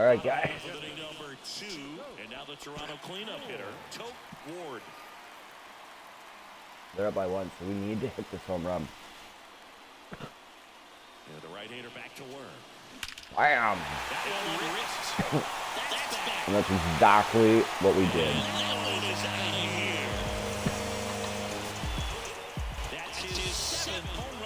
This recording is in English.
All right, guys. Number two, and now the Toronto cleanup hitter, Ward. They're up by one, so we need to hit this home run. Yeah, the right-hander back to work. Bam! And that's exactly what we did. That's his seventh